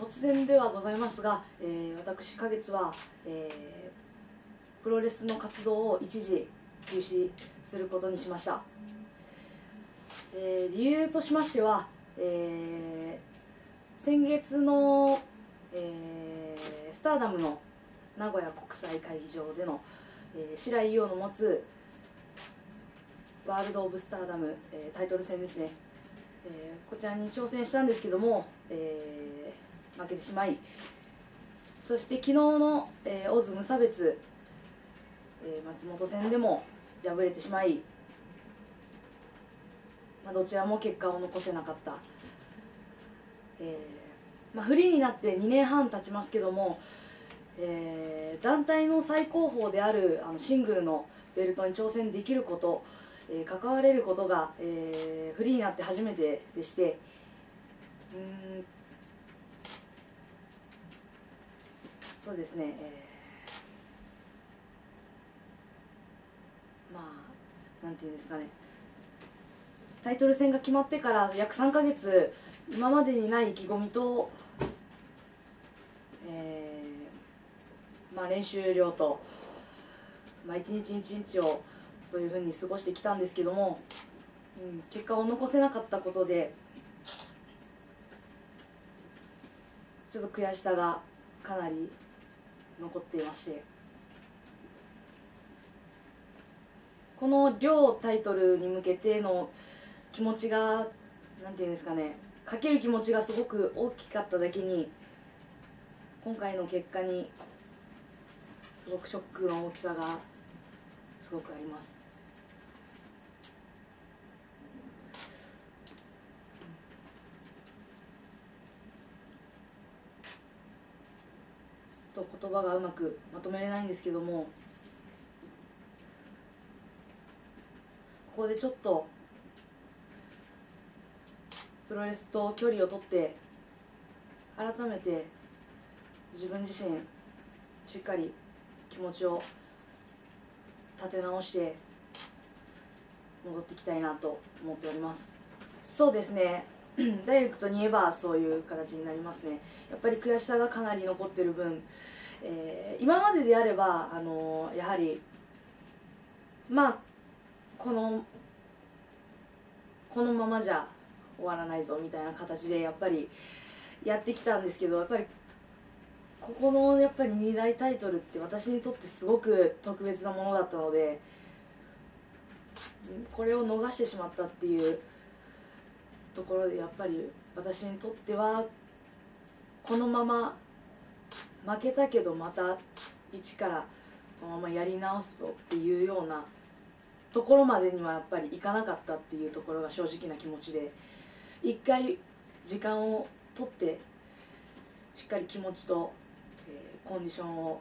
突然ではございますが、えー、私花月は、えー、プロレスの活動を一時休止することにしました、えー、理由としましては、えー、先月の、えー、スターダムの名古屋国際会議場での、えー、白井伊代の持つワールド・オブ・スターダム、えー、タイトル戦ですね、えー、こちらに挑戦したんですけども、えー、負けてしまいそして昨日の、えー、オズ無差別、えー、松本戦でも敗れてしまい、まあ、どちらも結果を残せなかった、えーまあ、フリーになって2年半経ちますけども、えー、団体の最高峰であるあのシングルのベルトに挑戦できることえー、関われることが、えー、フリーになって初めてでしてうんそうですね、えー、まあなんていうんですかね。タイトル戦が決まってから約3か月今までにない意気込みと、えーまあ、練習量と、まあ、一日一日をそういうふうに過ごしてきたんですけども、うん、結果を残せなかったことでちょっと悔しさがかなり残っていまして。この両タイトルに向けての気持ちがなんていうんですかねかける気持ちがすごく大きかっただけに今回の結果にすごくショックの大きさがすごくありますと言葉がうまくまとめれないんですけどもここでちょっとプロレスと距離を取って改めて自分自身しっかり気持ちを立て直して戻っていきたいなと思っております。そうですね。ダイレクトに言えばそういう形になりますね。やっぱり悔しさがかなり残ってる分、えー、今までであれば、あのー、やはりまあこのこのままじゃ終わらないぞみたいな形でやっぱりやってきたんですけどやっぱりここのやっぱり2大タイトルって私にとってすごく特別なものだったのでこれを逃してしまったっていうところでやっぱり私にとってはこのまま負けたけどまた一からこのままやり直すぞっていうようなところまでにはやっぱりいかなかったっていうところが正直な気持ちで一回時間をとってしっかり気持ちとえー、コンディションを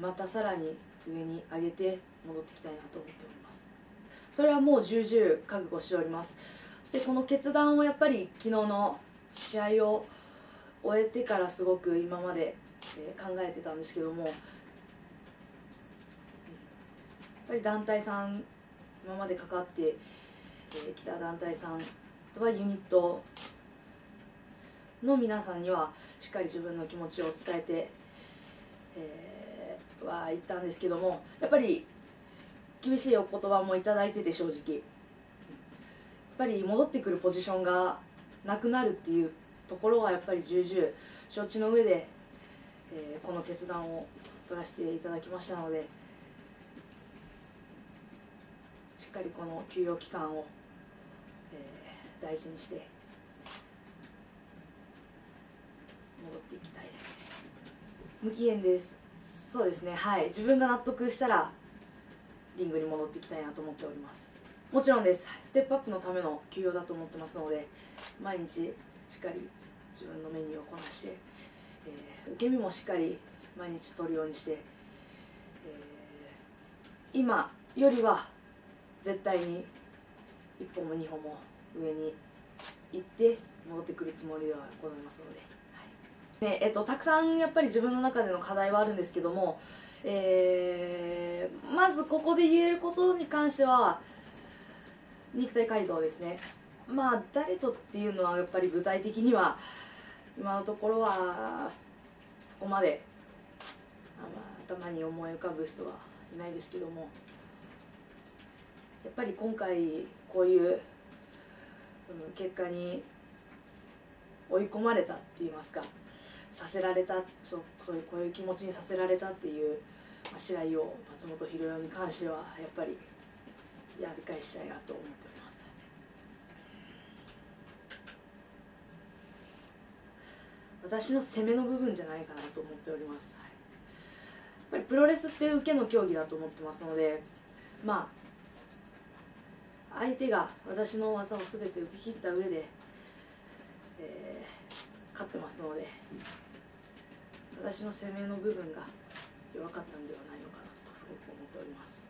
またさらに上に上げて戻ってきたいなと思っております。それはもう重々覚悟しております。そしてこの決断をやっぱり昨日の試合を終えてからすごく今まで、考えてたんですけどもやっぱり団体さん今まで関わってき、た団体さんとはユニットの皆さんにはしっかり自分の気持ちを伝えてえー、は言ったんですけどもやっぱり厳しいお言葉も頂いてて正直。やっぱり戻ってくるポジションがなくなるっていうところはやっぱり重々承知の上で、えー、この決断を取らせていただきましたのでしっかりこの休養期間を、えー、大事にして戻っていきたいですね。無期限です。そうですね。はい。自分が納得したらリングに戻っていきたいなと思っております。もちろんです。ステップアップのための休養だと思ってますので毎日しっかり自分のメニューをこなして、えー、受け身もしっかり毎日取るようにして、えー、今よりは絶対に1本も2本も上に行って戻ってくるつもりではございますので。ねえっと、たくさんやっぱり自分の中での課題はあるんですけども、えー、まずここで言えることに関しては肉体改造ですねまあ誰とっていうのはやっぱり具体的には今のところはそこまで頭に思い浮かぶ人はいないですけどもやっぱり今回こういう、結果に追い込まれたって言いますかさせられたそうそういうこういう気持ちにさせられたっていう、ま、試合を松本博代に関してはやっぱりやり返したいなと思っております。私の攻めの部分じゃないかなと思っております、はい、やっぱりプロレスって受けの競技だと思ってますのでまあ相手が私の技を全て受け切った上で、えー、勝ってますので私の攻めの部分が弱かったんではないのかなとすごく思っております。